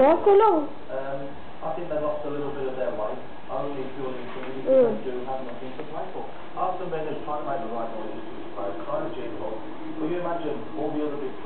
They're so long. Um, I think they lost a little bit of their way, only purely because Mm. they do have nothing to play for. After Arsene Wenger's trying to make the right noises to his players, trying to cheer them up. But you imagine all the other big